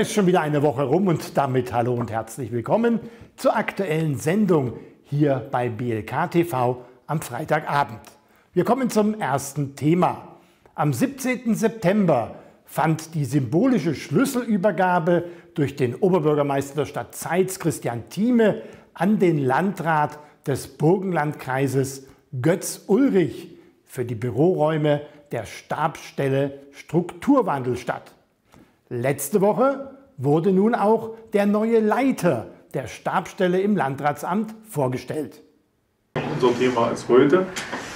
Ist schon wieder eine Woche rum und damit hallo und herzlich willkommen zur aktuellen Sendung hier bei BLK TV am Freitagabend. Wir kommen zum ersten Thema. Am 17. September fand die symbolische Schlüsselübergabe durch den Oberbürgermeister der Stadt Zeitz, Christian Thieme, an den Landrat des Burgenlandkreises Götz Ulrich für die Büroräume der Stabsstelle Strukturwandel statt. Letzte Woche wurde nun auch der neue Leiter der Stabstelle im Landratsamt vorgestellt. Unser Thema ist heute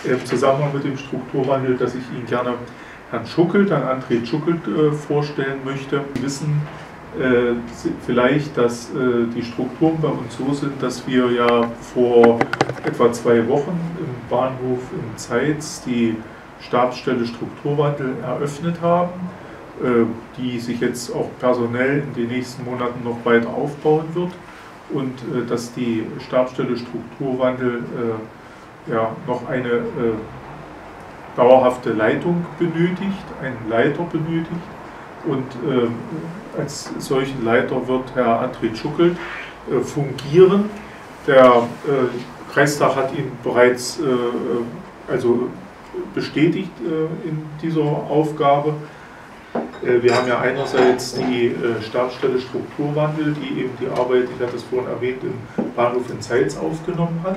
im Zusammenhang mit dem Strukturwandel, dass ich Ihnen gerne Herrn Schuckelt, Herrn André Schuckelt äh, vorstellen möchte. Sie wissen äh, vielleicht, dass äh, die Strukturen bei uns so sind, dass wir ja vor etwa zwei Wochen im Bahnhof in Zeitz die Stabsstelle Strukturwandel eröffnet haben die sich jetzt auch personell in den nächsten Monaten noch weiter aufbauen wird und äh, dass die Stabstelle Strukturwandel äh, ja, noch eine dauerhafte Leitung benötigt, einen Leiter benötigt und als solchen Leiter wird Herr André Schuckelt fungieren. Der Kreistag hat ihn bereits also bestätigt in dieser Aufgabe äh, wir haben ja einerseits die äh, Stabsstelle Strukturwandel, die eben die Arbeit, ich hatte es vorhin erwähnt, im Bahnhof in Zeitz aufgenommen hat.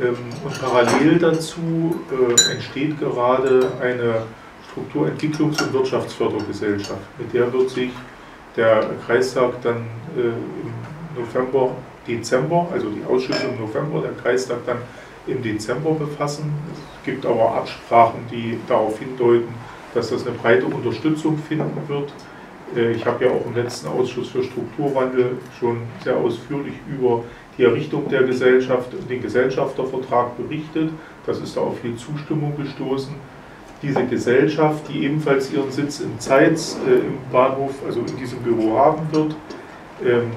Ähm, und parallel dazu äh, entsteht gerade eine Strukturentwicklungs- und Wirtschaftsfördergesellschaft. Mit der wird sich der Kreistag dann im November, Dezember, also die Ausschüsse im November, der Kreistag dann im Dezember befassen. Es gibt aber Absprachen, die darauf hindeuten, dass das eine breite Unterstützung finden wird. Äh, ich habe ja auch im letzten Ausschuss für Strukturwandel schon sehr ausführlich über die Errichtung der Gesellschaft und den Gesellschaftervertrag berichtet. Das ist da auf viel Zustimmung gestoßen. Diese Gesellschaft, die ebenfalls ihren Sitz in Zeitz äh, im Bahnhof, also in diesem Büro haben wird, ähm,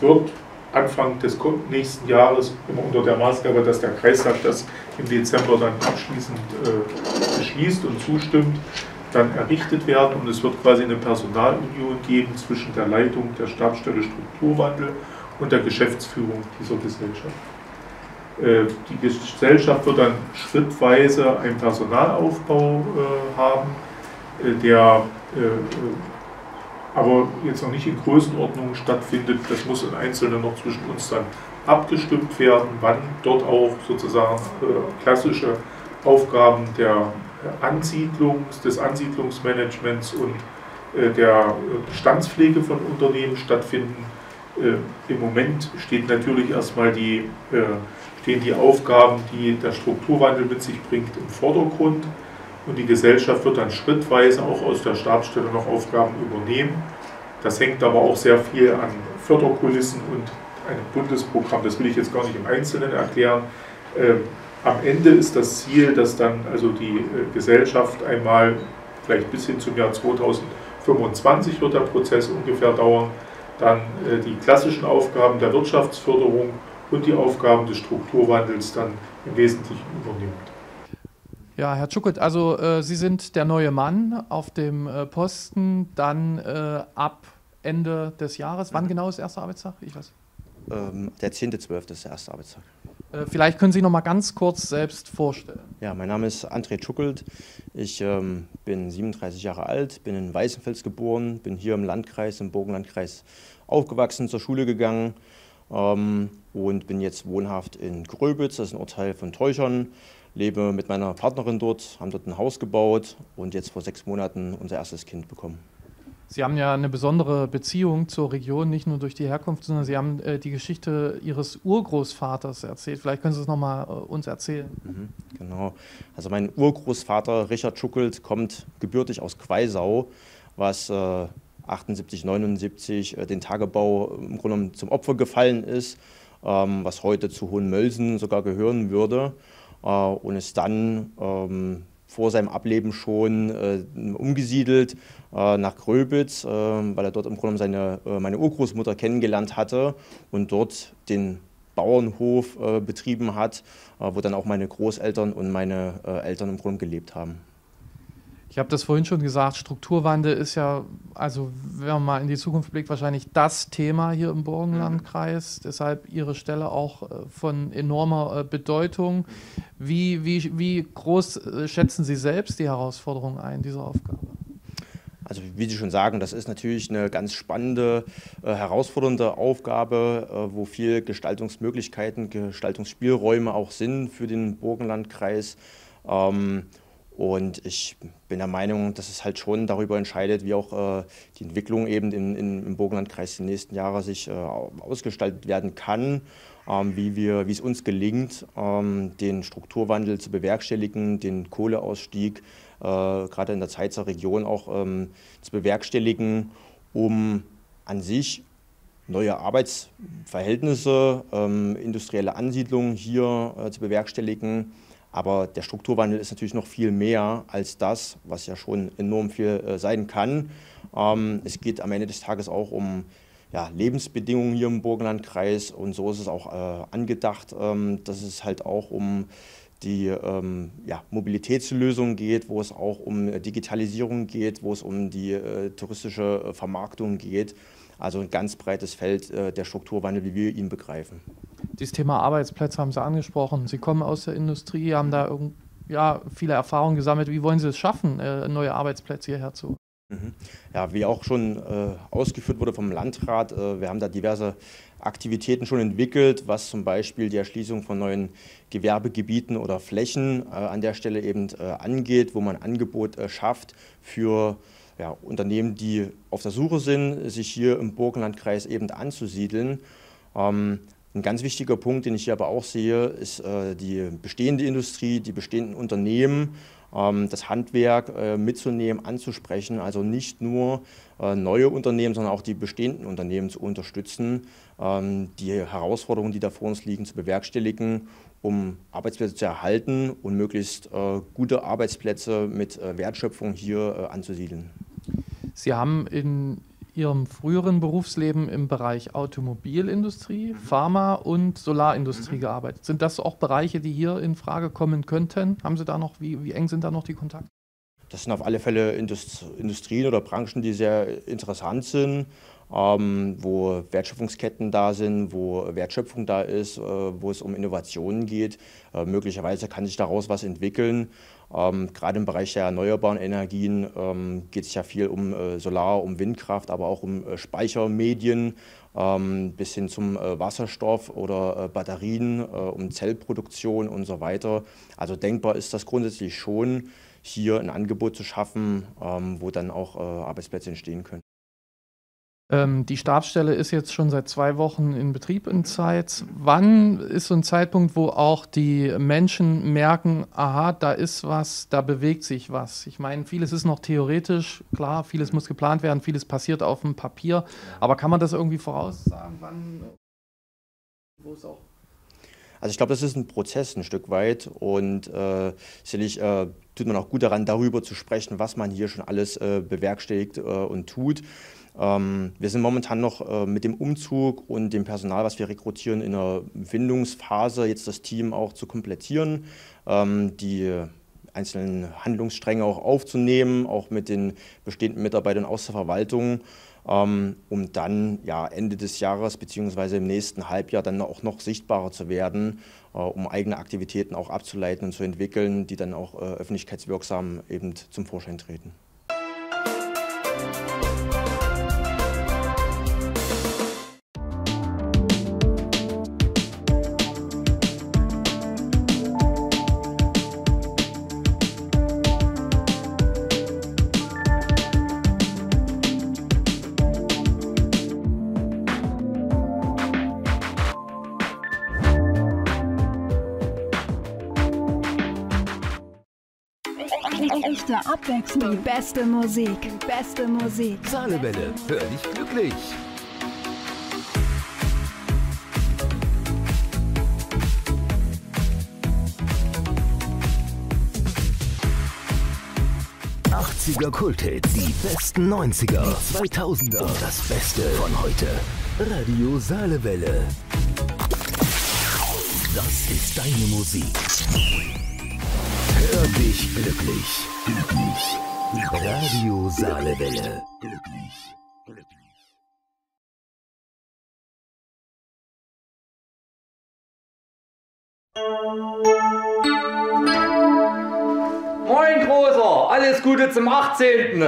wird Anfang des nächsten Jahres, immer unter der Maßgabe, dass der Kreistag das im Dezember dann abschließend äh, beschließt und zustimmt, dann errichtet werden und es wird quasi eine Personalunion geben zwischen der Leitung der Stabsstelle Strukturwandel und der Geschäftsführung dieser Gesellschaft. Äh, die Gesellschaft wird dann schrittweise einen Personalaufbau äh, haben, äh, der aber jetzt noch nicht in Größenordnung stattfindet. Das muss in Einzelnen noch zwischen uns dann abgestimmt werden, wann dort auch sozusagen klassische Aufgaben der Ansiedlung, des Ansiedlungsmanagements und äh, der Bestandspflege von Unternehmen stattfinden. Äh, Im Moment steht natürlich erstmal die, äh, stehen die Aufgaben, die der Strukturwandel mit sich bringt, im Vordergrund und die Gesellschaft wird dann schrittweise auch aus der Stabsstelle noch Aufgaben übernehmen. Das hängt aber auch sehr viel an Förderkulissen und einem Bundesprogramm, das will ich jetzt gar nicht im Einzelnen erklären. Am Ende ist das Ziel, dass dann also die äh, Gesellschaft einmal, vielleicht bis hin zum Jahr 2025 wird der Prozess ungefähr dauern, dann äh, die klassischen Aufgaben der Wirtschaftsförderung und die Aufgaben des Strukturwandels dann im Wesentlichen übernimmt. Ja, Herr Tschuckert, also äh, Sie sind der neue Mann auf dem äh, Posten, dann äh, ab Ende des Jahres. Wann genau ist der erste Arbeitstag? Ich weiß. Ähm, der 10.12. ist der erste Arbeitstag. Äh, vielleicht können Sie noch mal ganz kurz selbst vorstellen. Ja, mein Name ist André Tschuckelt. Ich ähm, bin 37 Jahre alt, bin in Weißenfels geboren, bin hier im Landkreis, im Burgenlandkreis aufgewachsen, zur Schule gegangen ähm, und bin jetzt wohnhaft in Gröbitz, das ist ein Urteil von Teuchern lebe mit meiner Partnerin dort, haben dort ein Haus gebaut und jetzt vor sechs Monaten unser erstes Kind bekommen. Sie haben ja eine besondere Beziehung zur Region, nicht nur durch die Herkunft, sondern Sie haben äh, die Geschichte Ihres Urgroßvaters erzählt. Vielleicht können Sie es nochmal äh, uns erzählen. Mhm, genau. Also mein Urgroßvater Richard Schuckelt kommt gebürtig aus Quaisau, was äh, 78, 79 äh, den Tagebau im Grunde genommen zum Opfer gefallen ist, ähm, was heute zu Hohenmölsen sogar gehören würde. Äh, und ist dann ähm, vor seinem Ableben schon äh, umgesiedelt äh, nach Gröbitz, weil er dort im Grunde seine, meine Urgroßmutter kennengelernt hatte und dort den Bauernhof betrieben hat, wo dann auch meine Großeltern und meine Eltern im Grunde gelebt haben. Ich habe das vorhin schon gesagt, Strukturwandel ist ja, also wenn man mal in die Zukunft blickt, wahrscheinlich das Thema hier im Burgenlandkreis. Deshalb Ihre Stelle auch äh, von enormer äh, Bedeutung. Wie, wie, wie groß äh, schätzen Sie selbst die Herausforderung ein, diese Aufgabe? Also wie Sie schon sagen, das ist natürlich eine ganz spannende, äh, herausfordernde Aufgabe, äh, wo viel Gestaltungsmöglichkeiten, Gestaltungsspielräume auch sind für den Burgenlandkreis. Ähm, und ich bin der Meinung, dass es halt schon darüber entscheidet, wie auch äh, die Entwicklung eben in, in, im Burgenlandkreis die nächsten Jahre sich äh, ausgestaltet werden kann, ähm, wie, wir, wie es uns gelingt, ähm, den Strukturwandel zu bewerkstelligen, den Kohleausstieg äh, gerade in der Zeitzer Region auch ähm, zu bewerkstelligen, um an sich neue Arbeitsverhältnisse, ähm, industrielle Ansiedlungen hier äh, zu bewerkstelligen aber der Strukturwandel ist natürlich noch viel mehr als das, was ja schon enorm viel äh, sein kann. Ähm, es geht am Ende des Tages auch um ja, Lebensbedingungen hier im Burgenlandkreis und so ist es auch äh, angedacht, ähm, dass es halt auch um die ähm, ja, Mobilitätslösung geht, wo es auch um Digitalisierung geht, wo es um die äh, touristische äh, Vermarktung geht. Also ein ganz breites Feld äh, der Strukturwandel, wie wir ihn begreifen. Dieses Thema Arbeitsplätze haben Sie angesprochen. Sie kommen aus der Industrie, haben da ja, viele Erfahrungen gesammelt. Wie wollen Sie es schaffen, äh, neue Arbeitsplätze hierher zu? Mhm. Ja, wie auch schon äh, ausgeführt wurde vom Landrat, äh, wir haben da diverse Aktivitäten schon entwickelt, was zum Beispiel die Erschließung von neuen Gewerbegebieten oder Flächen äh, an der Stelle eben äh, angeht, wo man Angebot schafft für ja, Unternehmen, die auf der Suche sind, sich hier im Burgenlandkreis eben anzusiedeln. Ähm, ein ganz wichtiger Punkt, den ich hier aber auch sehe, ist äh, die bestehende Industrie, die bestehenden Unternehmen, ähm, das Handwerk äh, mitzunehmen, anzusprechen. Also nicht nur äh, neue Unternehmen, sondern auch die bestehenden Unternehmen zu unterstützen, ähm, die Herausforderungen, die da vor uns liegen, zu bewerkstelligen, um Arbeitsplätze zu erhalten und möglichst gute Arbeitsplätze mit Wertschöpfung hier anzusiedeln. Sie haben in Ihrem früheren Berufsleben im Bereich Automobilindustrie, mhm. Pharma und Solarindustrie mhm. gearbeitet. Sind das auch Bereiche, die hier in Frage kommen könnten? Haben Sie da noch, wie, wie eng sind da noch die Kontakte? Das sind auf alle Fälle Industrien oder Branchen, die sehr interessant sind, ähm, wo Wertschöpfungsketten da sind, wo Wertschöpfung da ist, äh, wo es um Innovationen geht. Äh, möglicherweise kann sich daraus was entwickeln. Ähm, gerade im Bereich der erneuerbaren Energien ähm, geht es ja viel um äh, Solar, um Windkraft, aber auch um äh, Speichermedien ähm, bis hin zum äh, Wasserstoff oder äh, Batterien, äh, um Zellproduktion und so weiter. Also denkbar ist das grundsätzlich schon, hier ein Angebot zu schaffen, ähm, wo dann auch äh, Arbeitsplätze entstehen können. Ähm, die Stabsstelle ist jetzt schon seit zwei Wochen in Betrieb in Zeit. Wann ist so ein Zeitpunkt, wo auch die Menschen merken, aha, da ist was, da bewegt sich was? Ich meine, vieles ist noch theoretisch, klar, vieles muss geplant werden, vieles passiert auf dem Papier, aber kann man das irgendwie voraussagen, wann, wo es auch also ich glaube, das ist ein Prozess ein Stück weit und äh, sicherlich äh, tut man auch gut daran, darüber zu sprechen, was man hier schon alles äh, bewerkstelligt äh, und tut. Ähm, wir sind momentan noch äh, mit dem Umzug und dem Personal, was wir rekrutieren, in einer Findungsphase, jetzt das Team auch zu komplettieren, ähm, die einzelnen Handlungsstränge auch aufzunehmen, auch mit den bestehenden Mitarbeitern aus der Verwaltung, ähm, um dann ja, Ende des Jahres bzw. im nächsten Halbjahr dann auch noch sichtbarer zu werden, äh, um eigene Aktivitäten auch abzuleiten und zu entwickeln, die dann auch äh, öffentlichkeitswirksam eben zum Vorschein treten. Die beste Musik. Die beste Musik. Sahnewelle. Hör dich glücklich. Kulthits, die besten 90er, die 2000er und das Beste von heute. Radio Saalewelle. Das ist deine Musik. Hör dich glücklich. glücklich. Radio Saarlewelle. Moin Großer, alles Gute zum 18.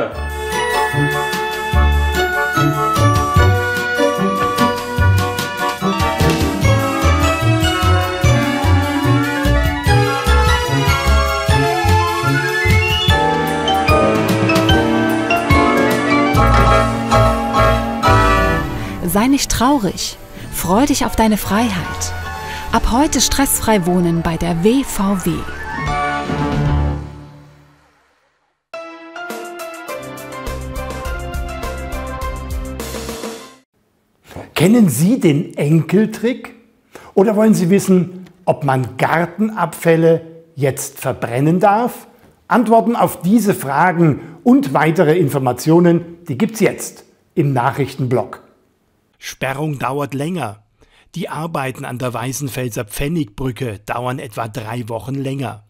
Sei nicht traurig, freu dich auf deine Freiheit. Ab heute stressfrei wohnen bei der WVW. Kennen Sie den Enkeltrick? Oder wollen Sie wissen, ob man Gartenabfälle jetzt verbrennen darf? Antworten auf diese Fragen und weitere Informationen, die gibt's jetzt im Nachrichtenblock. Sperrung dauert länger. Die Arbeiten an der Weißenfelser Pfennigbrücke dauern etwa drei Wochen länger.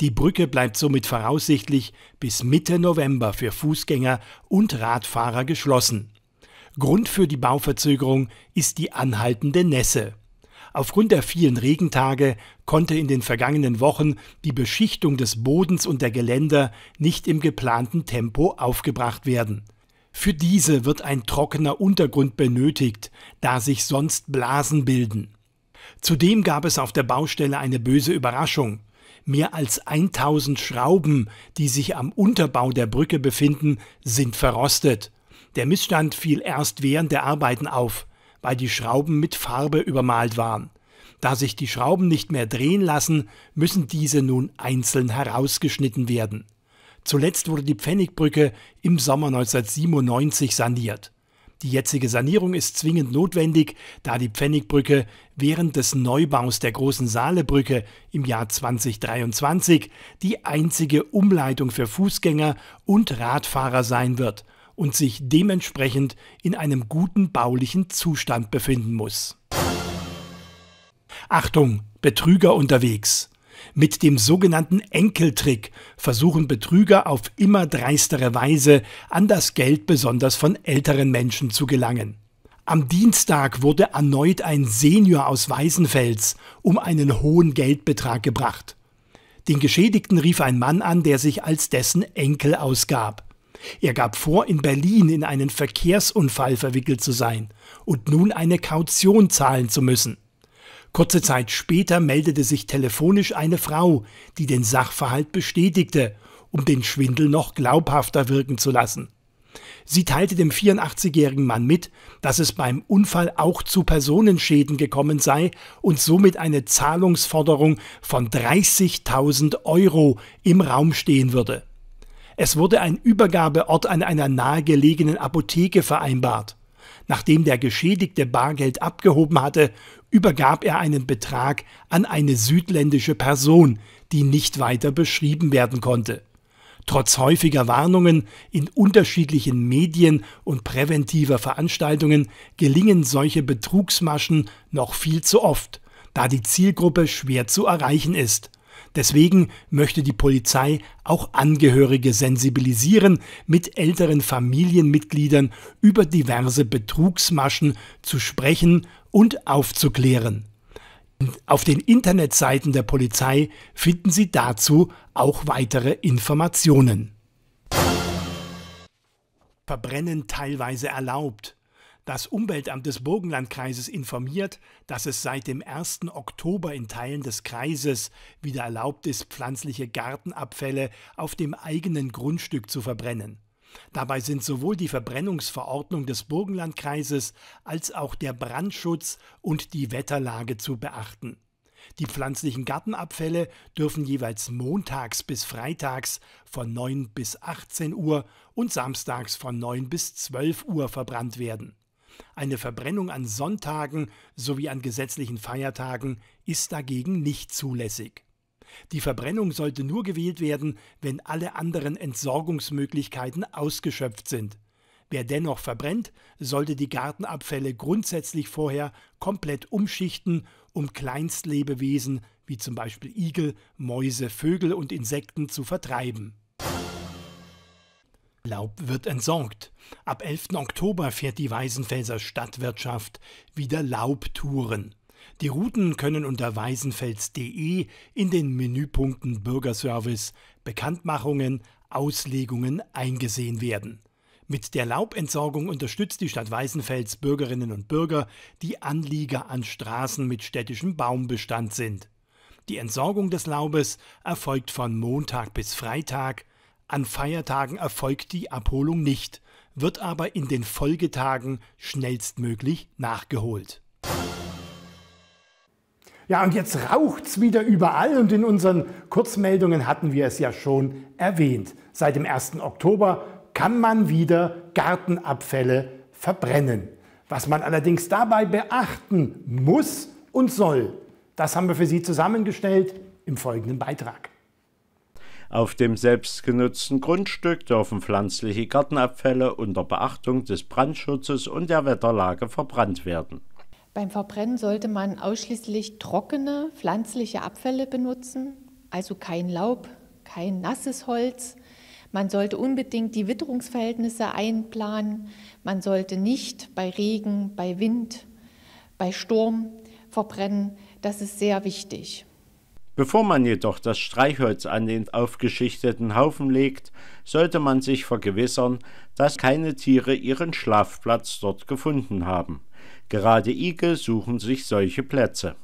Die Brücke bleibt somit voraussichtlich bis Mitte November für Fußgänger und Radfahrer geschlossen. Grund für die Bauverzögerung ist die anhaltende Nässe. Aufgrund der vielen Regentage konnte in den vergangenen Wochen die Beschichtung des Bodens und der Geländer nicht im geplanten Tempo aufgebracht werden. Für diese wird ein trockener Untergrund benötigt, da sich sonst Blasen bilden. Zudem gab es auf der Baustelle eine böse Überraschung. Mehr als 1000 Schrauben, die sich am Unterbau der Brücke befinden, sind verrostet. Der Missstand fiel erst während der Arbeiten auf, weil die Schrauben mit Farbe übermalt waren. Da sich die Schrauben nicht mehr drehen lassen, müssen diese nun einzeln herausgeschnitten werden. Zuletzt wurde die Pfennigbrücke im Sommer 1997 saniert. Die jetzige Sanierung ist zwingend notwendig, da die Pfennigbrücke während des Neubaus der großen Saalebrücke im Jahr 2023 die einzige Umleitung für Fußgänger und Radfahrer sein wird und sich dementsprechend in einem guten baulichen Zustand befinden muss. Achtung, Betrüger unterwegs. Mit dem sogenannten Enkeltrick versuchen Betrüger auf immer dreistere Weise an das Geld besonders von älteren Menschen zu gelangen. Am Dienstag wurde erneut ein Senior aus Weißenfels um einen hohen Geldbetrag gebracht. Den Geschädigten rief ein Mann an, der sich als dessen Enkel ausgab. Er gab vor, in Berlin in einen Verkehrsunfall verwickelt zu sein und nun eine Kaution zahlen zu müssen. Kurze Zeit später meldete sich telefonisch eine Frau, die den Sachverhalt bestätigte, um den Schwindel noch glaubhafter wirken zu lassen. Sie teilte dem 84-jährigen Mann mit, dass es beim Unfall auch zu Personenschäden gekommen sei und somit eine Zahlungsforderung von 30.000 Euro im Raum stehen würde. Es wurde ein Übergabeort an einer nahegelegenen Apotheke vereinbart. Nachdem der Geschädigte Bargeld abgehoben hatte, übergab er einen Betrag an eine südländische Person, die nicht weiter beschrieben werden konnte. Trotz häufiger Warnungen in unterschiedlichen Medien und präventiver Veranstaltungen gelingen solche Betrugsmaschen noch viel zu oft, da die Zielgruppe schwer zu erreichen ist. Deswegen möchte die Polizei auch Angehörige sensibilisieren, mit älteren Familienmitgliedern über diverse Betrugsmaschen zu sprechen und aufzuklären. Auf den Internetseiten der Polizei finden Sie dazu auch weitere Informationen. Verbrennen teilweise erlaubt. Das Umweltamt des Burgenlandkreises informiert, dass es seit dem 1. Oktober in Teilen des Kreises wieder erlaubt ist, pflanzliche Gartenabfälle auf dem eigenen Grundstück zu verbrennen. Dabei sind sowohl die Verbrennungsverordnung des Burgenlandkreises als auch der Brandschutz und die Wetterlage zu beachten. Die pflanzlichen Gartenabfälle dürfen jeweils montags bis freitags von 9 bis 18 Uhr und samstags von 9 bis 12 Uhr verbrannt werden. Eine Verbrennung an Sonntagen sowie an gesetzlichen Feiertagen ist dagegen nicht zulässig. Die Verbrennung sollte nur gewählt werden, wenn alle anderen Entsorgungsmöglichkeiten ausgeschöpft sind. Wer dennoch verbrennt, sollte die Gartenabfälle grundsätzlich vorher komplett umschichten, um Kleinstlebewesen wie zum Beispiel Igel, Mäuse, Vögel und Insekten zu vertreiben. Laub wird entsorgt. Ab 11. Oktober fährt die Weißenfelser Stadtwirtschaft wieder Laubtouren. Die Routen können unter weißenfels.de in den Menüpunkten Bürgerservice, Bekanntmachungen, Auslegungen eingesehen werden. Mit der Laubentsorgung unterstützt die Stadt Weißenfels Bürgerinnen und Bürger, die Anlieger an Straßen mit städtischem Baumbestand sind. Die Entsorgung des Laubes erfolgt von Montag bis Freitag. An Feiertagen erfolgt die Abholung nicht, wird aber in den Folgetagen schnellstmöglich nachgeholt. Ja, und jetzt raucht's wieder überall und in unseren Kurzmeldungen hatten wir es ja schon erwähnt. Seit dem 1. Oktober kann man wieder Gartenabfälle verbrennen. Was man allerdings dabei beachten muss und soll, das haben wir für Sie zusammengestellt im folgenden Beitrag. Auf dem selbstgenutzten Grundstück dürfen pflanzliche Gartenabfälle unter Beachtung des Brandschutzes und der Wetterlage verbrannt werden. Beim Verbrennen sollte man ausschließlich trockene pflanzliche Abfälle benutzen, also kein Laub, kein nasses Holz. Man sollte unbedingt die Witterungsverhältnisse einplanen. Man sollte nicht bei Regen, bei Wind, bei Sturm verbrennen. Das ist sehr wichtig. Bevor man jedoch das Streichholz an den aufgeschichteten Haufen legt, sollte man sich vergewissern, dass keine Tiere ihren Schlafplatz dort gefunden haben. Gerade Igel suchen sich solche Plätze.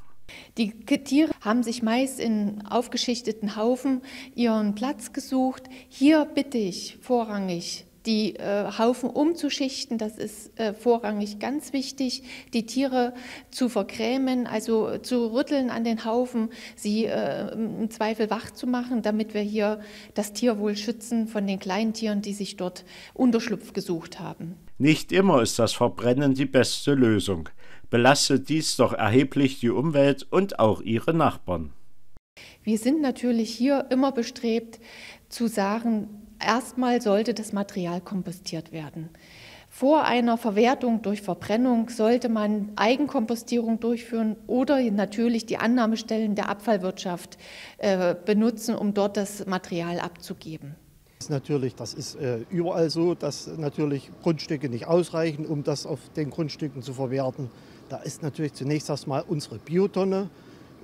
Die Tiere haben sich meist in aufgeschichteten Haufen ihren Platz gesucht. Hier bitte ich vorrangig die äh, Haufen umzuschichten, das ist äh, vorrangig ganz wichtig, die Tiere zu vergrämen, also zu rütteln an den Haufen, sie äh, im Zweifel wach zu machen, damit wir hier das Tierwohl schützen von den kleinen Tieren, die sich dort Unterschlupf gesucht haben. Nicht immer ist das Verbrennen die beste Lösung. Belastet dies doch erheblich die Umwelt und auch ihre Nachbarn. Wir sind natürlich hier immer bestrebt zu sagen, erstmal sollte das Material kompostiert werden. Vor einer Verwertung durch Verbrennung sollte man Eigenkompostierung durchführen oder natürlich die Annahmestellen der Abfallwirtschaft äh, benutzen, um dort das Material abzugeben. Das ist natürlich, das ist äh, überall so, dass natürlich Grundstücke nicht ausreichen, um das auf den Grundstücken zu verwerten. Da ist natürlich zunächst erstmal unsere Biotonne.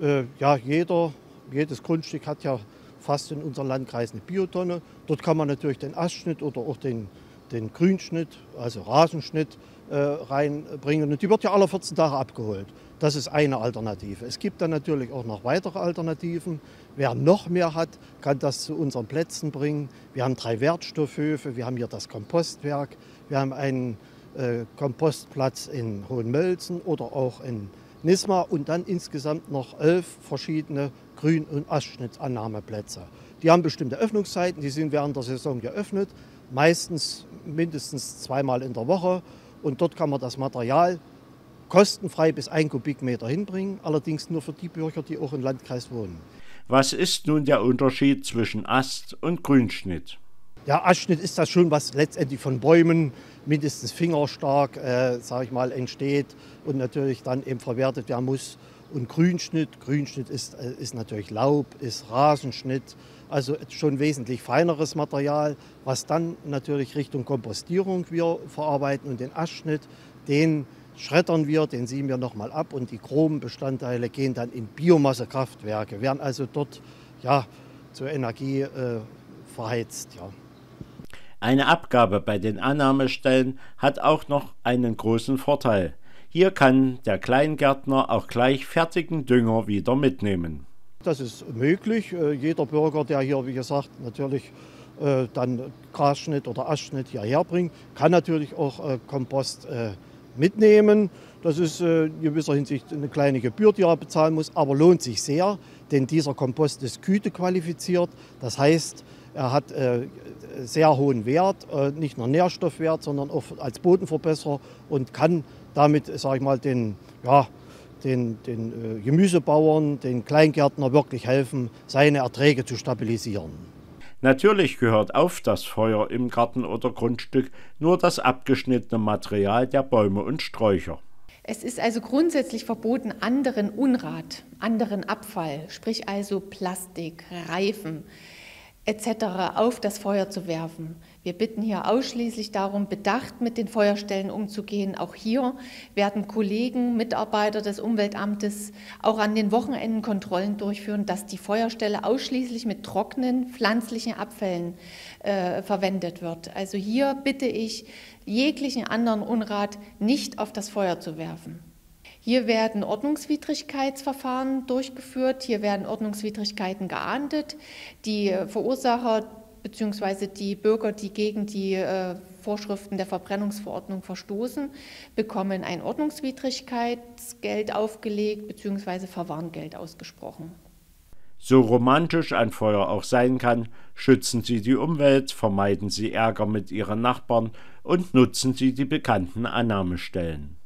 Äh, ja, jeder, jedes Grundstück hat ja fast in unserem Landkreis eine Biotonne. Dort kann man natürlich den Astschnitt oder auch den, den Grünschnitt, also Rasenschnitt, äh, reinbringen. Und die wird ja alle 14 Tage abgeholt. Das ist eine Alternative. Es gibt dann natürlich auch noch weitere Alternativen. Wer noch mehr hat, kann das zu unseren Plätzen bringen. Wir haben drei Wertstoffhöfe, wir haben hier das Kompostwerk, wir haben einen äh, Kompostplatz in Hohenmölzen oder auch in Nisma und dann insgesamt noch elf verschiedene Grün- und Astschnittannahmeplätze. Die haben bestimmte Öffnungszeiten, die sind während der Saison geöffnet, meistens mindestens zweimal in der Woche. Und dort kann man das Material kostenfrei bis ein Kubikmeter hinbringen, allerdings nur für die Bürger, die auch im Landkreis wohnen. Was ist nun der Unterschied zwischen Ast- und Grünschnitt? Ja, Astschnitt ist das schon, was letztendlich von Bäumen mindestens fingerstark, äh, sage ich mal, entsteht und natürlich dann eben verwertet werden muss. Und Grünschnitt, Grünschnitt ist, äh, ist natürlich Laub, ist Rasenschnitt, also schon wesentlich feineres Material, was dann natürlich Richtung Kompostierung wir verarbeiten und den Aschschnitt, den schreddern wir, den sieben wir nochmal ab und die groben Bestandteile gehen dann in Biomassekraftwerke, werden also dort ja, zur Energie äh, verheizt. Ja. Eine Abgabe bei den Annahmestellen hat auch noch einen großen Vorteil. Hier kann der Kleingärtner auch gleich fertigen Dünger wieder mitnehmen. Das ist möglich. Äh, jeder Bürger, der hier, wie gesagt, natürlich äh, dann Grasschnitt oder Aschschnitt hierher bringt, kann natürlich auch äh, Kompost mitnehmen. Das ist in gewisser Hinsicht eine kleine Gebühr, die er bezahlen muss, aber lohnt sich sehr, denn dieser Kompost ist Güte qualifiziert. Das heißt, er hat sehr hohen Wert, nicht nur Nährstoffwert, sondern auch als Bodenverbesserer und kann damit, sage ich mal, den, ja, den, den äh, Gemüsebauern, den Kleingärtner wirklich helfen, seine Erträge zu stabilisieren. Natürlich gehört auf das Feuer im Garten oder Grundstück nur das abgeschnittene Material der Bäume und Sträucher. Es ist also grundsätzlich verboten, anderen Unrat, anderen Abfall, sprich also Plastik, Reifen, etc. auf das Feuer zu werfen. Wir bitten hier ausschließlich darum, bedacht mit den Feuerstellen umzugehen. Auch hier werden Kollegen, Mitarbeiter des Umweltamtes auch an den Wochenenden Kontrollen durchführen, dass die Feuerstelle ausschließlich mit trockenen pflanzlichen Abfällen äh, verwendet wird. Also hier bitte ich, jeglichen anderen Unrat nicht auf das Feuer zu werfen. Hier werden Ordnungswidrigkeitsverfahren durchgeführt, hier werden Ordnungswidrigkeiten geahndet. Die Verursacher bzw. die Bürger, die gegen die äh, Vorschriften der Verbrennungsverordnung verstoßen, bekommen ein Ordnungswidrigkeitsgeld aufgelegt bzw. Verwarngeld ausgesprochen. So romantisch ein Feuer auch sein kann, schützen Sie die Umwelt, vermeiden Sie Ärger mit Ihren Nachbarn und nutzen Sie die bekannten Annahmestellen.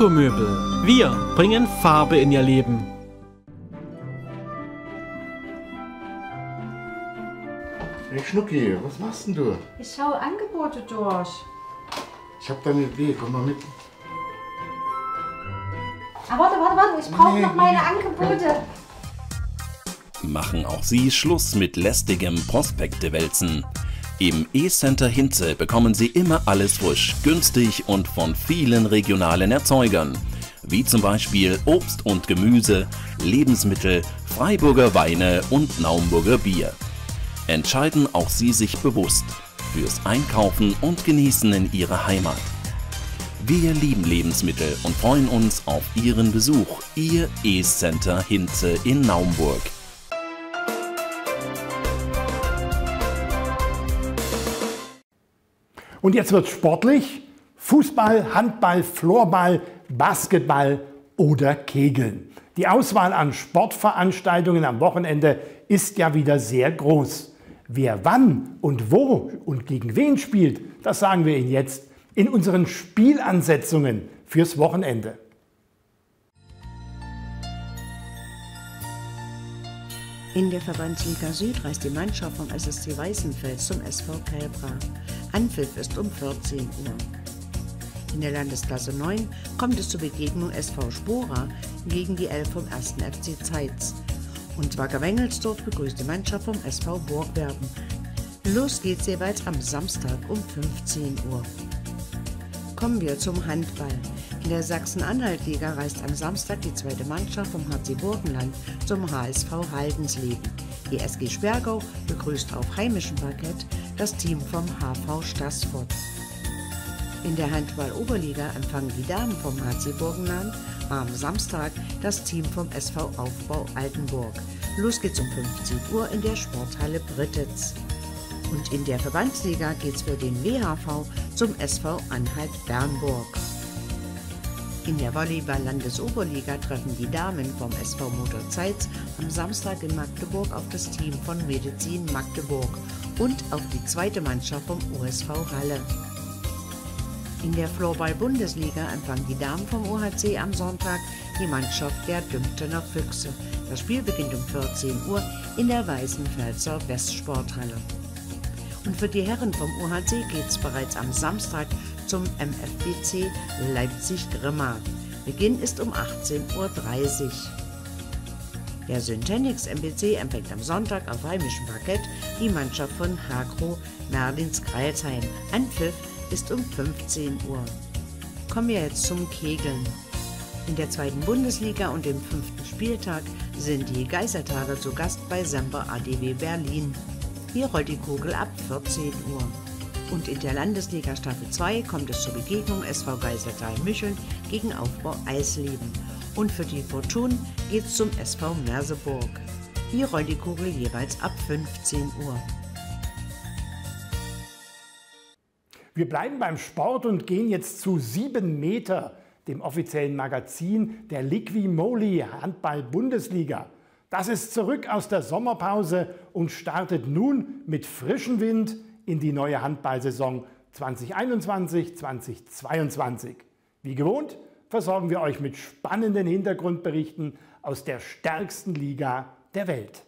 Rico-Möbel. Wir bringen Farbe in Ihr Leben. Hey Schnucki, was machst denn du? Ich schaue Angebote durch. Ich hab da eine Idee, komm mal mit. Ah, warte, warte, warte, ich brauche Nee, noch meine nee. Angebote. Machen auch Sie Schluss mit lästigem Prospektewälzen. Im E-Center Hinze bekommen Sie immer alles frisch, günstig und von vielen regionalen Erzeugern. Wie zum Beispiel Obst und Gemüse, Lebensmittel, Freiburger Weine und Naumburger Bier. Entscheiden auch Sie sich bewusst fürs Einkaufen und Genießen in Ihrer Heimat. Wir lieben Lebensmittel und freuen uns auf Ihren Besuch. Ihr E-Center Hinze in Naumburg. Und jetzt wird sportlich. Fußball, Handball, Floorball, Basketball oder Kegeln. Die Auswahl an Sportveranstaltungen am Wochenende ist ja wieder sehr groß. Wer wann und wo und gegen wen spielt, das sagen wir Ihnen jetzt in unseren Spielansetzungen fürs Wochenende. In der Verbandsliga Süd reist die Mannschaft vom SSC Weißenfels zum SV Kelbra. Anpfiff ist um 14 Uhr. In der Landesklasse 9 kommt es zur Begegnung SV Spora gegen die Elf vom 1. FC Zeitz. Und Wacker Wengelsdorf begrüßt die Mannschaft vom SV Burgwerden. Los geht's jeweils am Samstag um 15 Uhr. Kommen wir zum Handball. In der Sachsen-Anhalt-Liga reist am Samstag die zweite Mannschaft vom HC Burgenland zum HSV Haldensleben. Die SG Spergau begrüßt auf heimischem Parkett das Team vom HV Stassfurt. In der Handball-Oberliga empfangen die Damen vom HC Burgenland am Samstag das Team vom SV Aufbau Altenburg. Los geht's um 15 Uhr in der Sporthalle Brittitz. Und in der Verbandsliga geht's für den WHV zum SV Anhalt Bernburg. In der Volleyball-Landesoberliga treffen die Damen vom SV Motor Zeitz am Samstag in Magdeburg auf das Team von Medizin Magdeburg und auf die zweite Mannschaft vom USV Halle. In der Floorball-Bundesliga empfangen die Damen vom UHC am Sonntag die Mannschaft der Dümptener Füchse. Das Spiel beginnt um 14 Uhr in der Weißenfelser Westsporthalle. Und für die Herren vom UHC geht es bereits am Samstag zum MFBC Leipzig-Grimma. Beginn ist um 18.30 Uhr. Der Syntenix MBC empfängt am Sonntag auf heimischem Parkett die Mannschaft von Hagro Merlins Kreilsheim. Anpfiff ist um 15 Uhr. Kommen wir jetzt zum Kegeln. In der zweiten Bundesliga und dem fünften Spieltag sind die Geisertaler zu Gast bei Semper ADW Berlin. Hier rollt die Kugel ab 14 Uhr. Und in der Landesliga Staffel 2 kommt es zur Begegnung SV Geisertal Micheln gegen Aufbau Eisleben. Und für die Fortun geht's zum SV Merseburg. Hier rollt die Kugel jeweils ab 15 Uhr. Wir bleiben beim Sport und gehen jetzt zu 7 Meter, dem offiziellen Magazin der Liqui Moly Handball Bundesliga. Das ist zurück aus der Sommerpause und startet nun mit frischem Wind in die neue Handballsaison 2021-2022. Wie gewohnt versorgen wir euch mit spannenden Hintergrundberichten aus der stärksten Liga der Welt.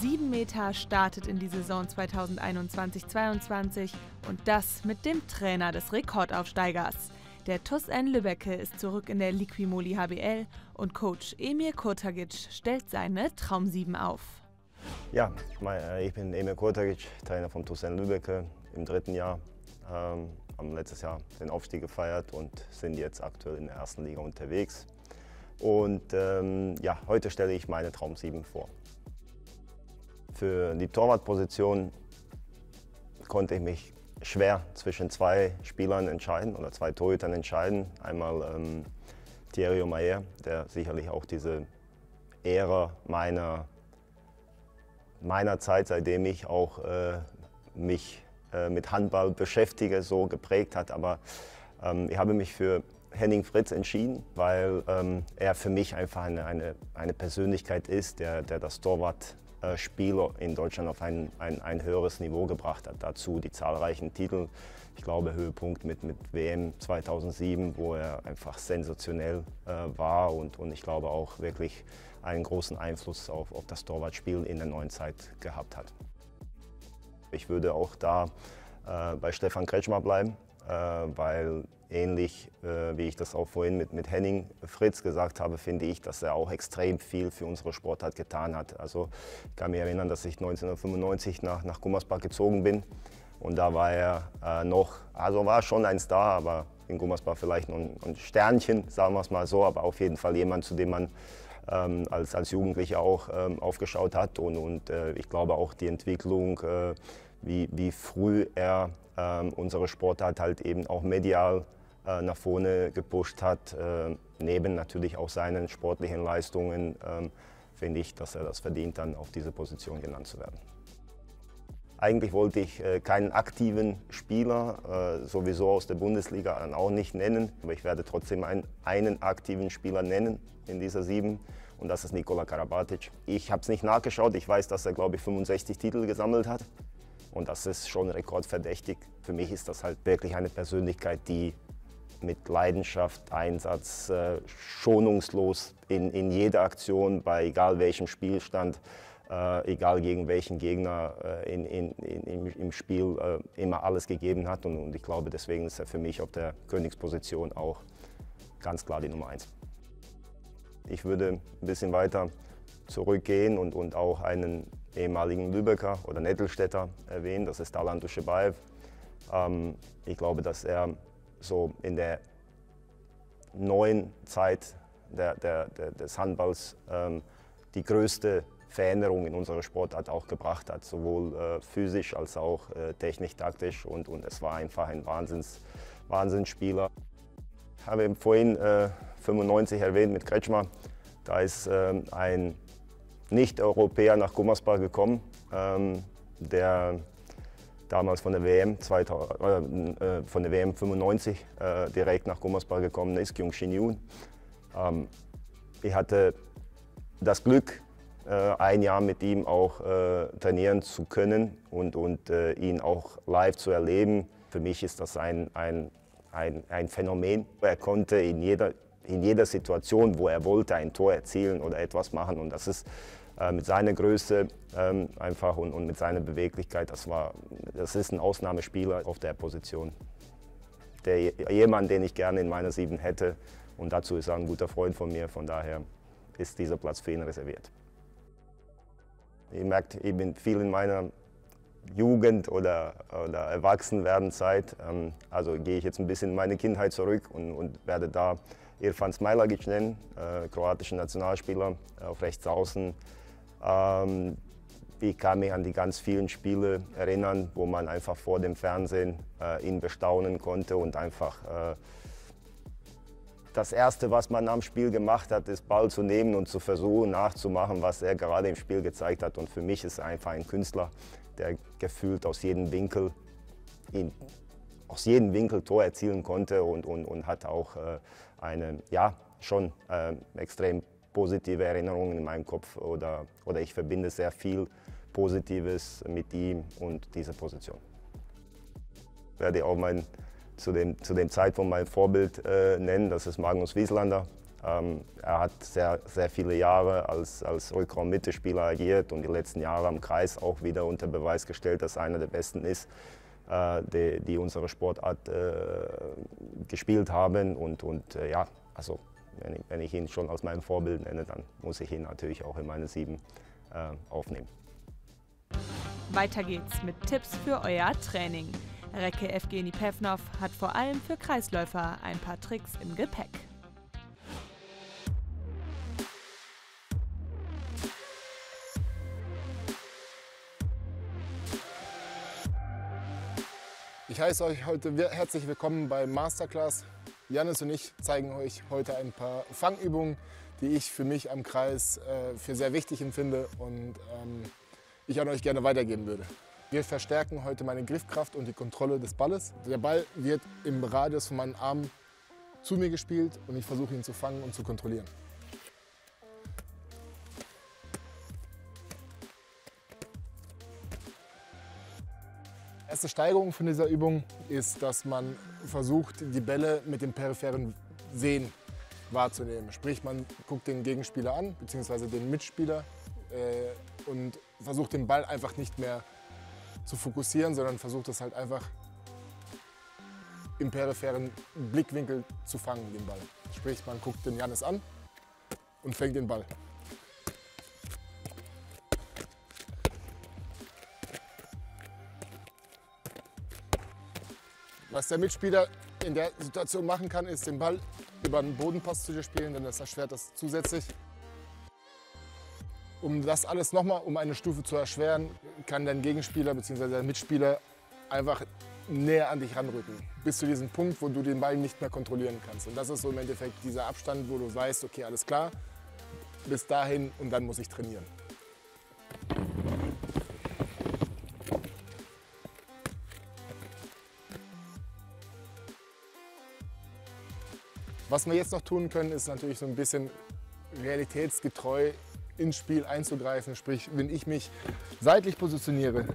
Sieben Meter startet in die Saison 2021-22 und das mit dem Trainer des Rekordaufsteigers. Der TUS N Lübbecke ist zurück in der Liquimoli HBL und Coach Emil Kurtagic stellt seine Traumsieben auf. Ja, äh, ich bin Emil Kurtagic, Trainer vom TUS N Lübbecke im dritten Jahr. Ähm, haben letztes Jahr den Aufstieg gefeiert und sind jetzt aktuell in der ersten Liga unterwegs. Und ähm, ja, heute stelle ich meine Traumsieben vor. Für die Torwartposition konnte ich mich schwer zwischen zwei Spielern entscheiden oder zwei Torhütern entscheiden. Einmal ähm, Thierry Omayer, der sicherlich auch diese Ära meiner, meiner Zeit, seitdem ich auch äh, mich äh, mit Handball beschäftige, so geprägt hat. Aber ähm, ich habe mich für Henning Fritz entschieden, weil ähm, er für mich einfach eine, eine, eine Persönlichkeit ist, der, der das Torwart äh, Spieler in Deutschland auf ein, ein, ein höheres Niveau gebracht hat. Dazu die zahlreichen Titel. Ich glaube, Höhepunkt mit, mit WM 2007, wo er einfach sensationell äh, war und, und ich glaube auch wirklich einen großen Einfluss auf, auf das Torwartspiel in der neuen Zeit gehabt hat. Ich würde auch da äh, bei Stefan Kretschmer bleiben, äh, weil ähnlich äh, wie ich das auch vorhin mit, mit Henning Fritz gesagt habe, finde ich, dass er auch extrem viel für unsere Sportart getan hat. Also ich kann mich erinnern, dass ich 1995 nach, nach Gummersbach gezogen bin und da war er äh, noch, also war schon ein Star, aber in Gummersbach vielleicht noch ein, ein Sternchen, sagen wir es mal so, aber auf jeden Fall jemand, zu dem man ähm, als, als Jugendlicher auch ähm, aufgeschaut hat und, und äh, ich glaube auch die Entwicklung, äh, wie, wie früh er ähm, unsere Sportart halt eben auch medial äh, nach vorne gepusht hat, äh, neben natürlich auch seinen sportlichen Leistungen, ähm, finde ich, dass er das verdient, dann auf diese Position genannt zu werden. Eigentlich wollte ich äh, keinen aktiven Spieler, sowieso aus der Bundesliga auch nicht nennen, aber ich werde trotzdem einen, einen aktiven Spieler nennen in dieser sieben und das ist Nikola Karabatic. Ich habe es nicht nachgeschaut, ich weiß, dass er glaube ich 65 Titel gesammelt hat und das ist schon rekordverdächtig. Für mich ist das halt wirklich eine Persönlichkeit, die mit Leidenschaft, Einsatz, äh, schonungslos in, in jeder Aktion, bei egal welchem Spielstand, äh, egal gegen welchen Gegner äh, in, in, in, im Spiel äh, immer alles gegeben hat. Und, und, ich glaube, deswegen ist er für mich auf der Königsposition auch ganz klar die Nummer eins. Ich würde ein bisschen weiter zurückgehen und, und auch einen ehemaligen Lübecker oder Nettelstädter erwähnen, das ist Dalan Duschebaev. Ähm, ich glaube, dass er so in der neuen Zeit der, der, der, des Handballs ähm, die größte Veränderung in unserer Sportart auch gebracht hat, sowohl äh, physisch als auch äh, technisch-taktisch und, und es war einfach ein Wahnsinns, Wahnsinnsspieler. Ich habe vorhin äh, 95 erwähnt mit Kretschmer, da ist äh, ein Nicht-Europäer nach Gummersbach gekommen, ähm, der damals von der WM, 2000, äh, äh, von der WM 95 äh, direkt nach Gummersbach gekommen ist, Kyung Shin Yoon. Ähm, ich hatte das Glück, ein Jahr mit ihm auch äh, trainieren zu können und, und äh, ihn auch live zu erleben. Für mich ist das ein, ein, ein, ein Phänomen. Er konnte in jeder, in jeder Situation, wo er wollte, ein Tor erzielen oder etwas machen. Und das ist äh, mit seiner Größe ähm, einfach und, und, mit seiner Beweglichkeit. Das, war, das ist ein Ausnahmespieler auf der Position. Der, jemand, den ich gerne in meiner Sieben hätte. Und dazu ist er ein guter Freund von mir. Von daher ist dieser Platz für ihn reserviert. Ihr merkt, bin viel in meiner Jugend- oder, oder Erwachsenwerdenzeit. Ähm, also gehe ich jetzt ein bisschen in meine Kindheit zurück und, und werde da Irfan Smajlagic nennen, äh, kroatischen Nationalspieler auf rechts außen. Ähm, ich kann mich an die ganz vielen Spiele erinnern, wo man einfach vor dem Fernsehen äh, ihn bestaunen konnte und einfach äh, das Erste, was man am Spiel gemacht hat, ist Ball zu nehmen und zu versuchen nachzumachen, was er gerade im Spiel gezeigt hat. Und für mich ist er einfach ein Künstler, der gefühlt aus jedem Winkel, ihn, aus jedem Winkel Tor erzielen konnte und, und, und hat auch äh, eine, ja, schon äh, extrem positive Erinnerungen in meinem Kopf oder, oder ich verbinde sehr viel Positives mit ihm und dieser Position. Werde auch mein, zu, dem, zu dem Zeitpunkt mein Vorbild äh, nennen, das ist Magnus Wieslander. Ähm, er hat sehr, sehr viele Jahre als, als Rückraum-Mittelspieler agiert und die letzten Jahre am Kreis auch wieder unter Beweis gestellt, dass er einer der Besten ist, äh, die, die, unsere Sportart äh, gespielt haben. Und, und äh, ja, also wenn ich, wenn ich, ihn schon als mein Vorbild nenne, dann muss ich ihn natürlich auch in meine Sieben äh, aufnehmen. Weiter geht's mit Tipps für euer Training. Recke Evgeni Pevnov hat vor allem für Kreisläufer ein paar Tricks im Gepäck. Ich heiße euch heute herzlich willkommen bei Masterclass. Janis und ich zeigen euch heute ein paar Fangübungen, die ich für mich am Kreis äh, für sehr wichtig empfinde und ähm, ich an euch gerne weitergeben würde. Wir verstärken heute meine Griffkraft und die Kontrolle des Balles. Der Ball wird im Radius von meinen Armen zu mir gespielt und ich versuche ihn zu fangen und zu kontrollieren. Erste Steigerung von dieser Übung ist, dass man versucht, die Bälle mit dem peripheren Sehen wahrzunehmen. Sprich, man guckt den Gegenspieler an, beziehungsweise den Mitspieler äh, und versucht den Ball einfach nicht mehr zu fokussieren, sondern versucht es halt einfach im peripheren Blickwinkel zu fangen, den Ball. Sprich, man guckt den Janis an und fängt den Ball. Was der Mitspieler in der Situation machen kann, ist den Ball über den Bodenpass zu dir spielen, denn das erschwert das zusätzlich. Um das alles nochmal um eine Stufe zu erschweren, kann dein Gegenspieler bzw. dein Mitspieler einfach näher an dich ranrücken. Bis zu diesem Punkt, wo du den Ball nicht mehr kontrollieren kannst. Und das ist so im Endeffekt dieser Abstand, wo du weißt, okay, alles klar, bis dahin und dann muss ich trainieren. Was wir jetzt noch tun können, ist natürlich so ein bisschen realitätsgetreu ins Spiel einzugreifen. Sprich, wenn ich mich seitlich positioniere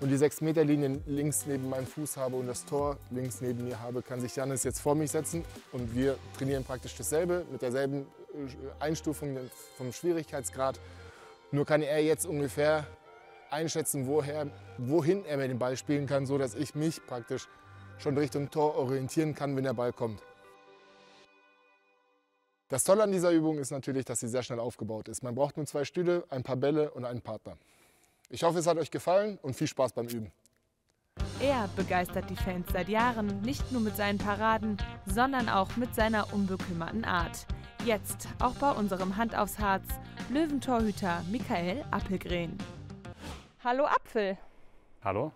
und die 6-Meter-Linie links neben meinem Fuß habe und das Tor links neben mir habe, kann sich Janis jetzt vor mich setzen und wir trainieren praktisch dasselbe mit derselben äh, Einstufung vom Schwierigkeitsgrad. Nur kann er jetzt ungefähr einschätzen, woher, wohin er mir den Ball spielen kann, so dass ich mich praktisch schon Richtung Tor orientieren kann, wenn der Ball kommt. Das Tolle an dieser Übung ist natürlich, dass sie sehr schnell aufgebaut ist. Man braucht nur zwei Stühle, ein paar Bälle und einen Partner. Ich hoffe, es hat euch gefallen und viel Spaß beim Üben. Er begeistert die Fans seit Jahren nicht nur mit seinen Paraden, sondern auch mit seiner unbekümmerten Art. Jetzt auch bei unserem Hand aufs Harz, Löwentorhüter Michael Appelgren. Hallo Apfel. Hallo.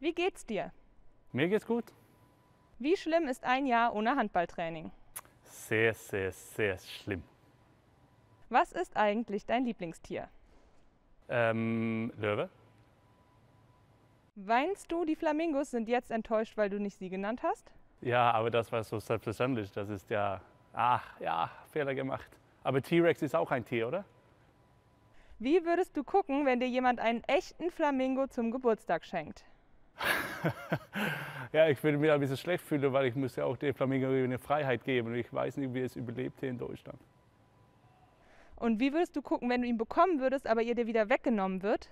Wie geht's dir? Mir geht's gut. Wie schlimm ist ein Jahr ohne Handballtraining? Sehr, sehr, sehr schlimm. Was ist eigentlich dein Lieblingstier? Ähm, Löwe. Weinst du, die Flamingos sind jetzt enttäuscht, weil du nicht sie genannt hast? Ja, aber das war so selbstverständlich. Das ist ja, ach ja, Fehler gemacht. Aber T-Rex ist auch ein Tier, oder? Wie würdest du gucken, wenn dir jemand einen echten Flamingo zum Geburtstag schenkt? ja, ich würde mich ein bisschen schlecht fühlen, weil ich muss ja auch den Flamingo eine Freiheit geben und ich weiß nicht, wie es überlebt hier in Deutschland. Und wie würdest du gucken, wenn du ihn bekommen würdest, aber ihr dir wieder weggenommen wird?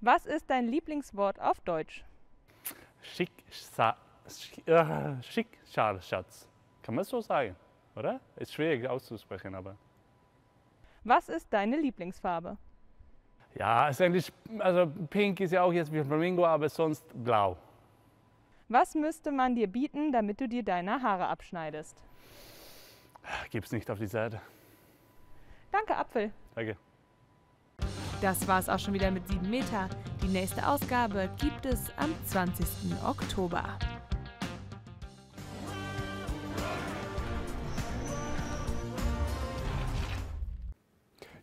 Was ist dein Lieblingswort auf Deutsch? Schick, sa, äh, schick, Schatz. Kann man so sagen, oder? Ist schwierig auszusprechen, aber. Was ist deine Lieblingsfarbe? Ja, ist eigentlich, also pink ist ja auch jetzt wie Flamingo, aber sonst blau. Was müsste man dir bieten, damit du dir deine Haare abschneidest? Gib's nicht auf die Seite. Danke, Apfel. Danke. Das war's auch schon wieder mit 7 Meter. Die nächste Ausgabe gibt es am 20. Oktober.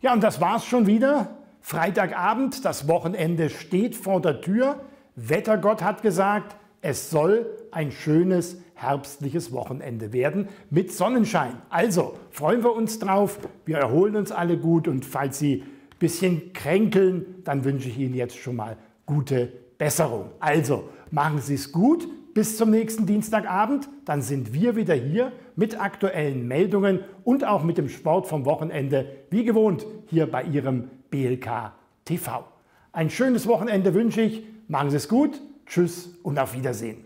Ja, und das war's schon wieder Freitagabend, das Wochenende steht vor der Tür. Wettergott hat gesagt, es soll ein schönes herbstliches Wochenende werden mit Sonnenschein. Also freuen wir uns drauf. Wir erholen uns alle gut und falls Sie ein bisschen kränkeln, dann wünsche ich Ihnen jetzt schon mal gute Besserung. Also machen Sie es gut. Bis zum nächsten Dienstagabend, dann sind wir wieder hier mit aktuellen Meldungen und auch mit dem Sport vom Wochenende, wie gewohnt, hier bei Ihrem BLK TV. Ein schönes Wochenende wünsche ich. Machen Sie es gut. Tschüss und auf Wiedersehen.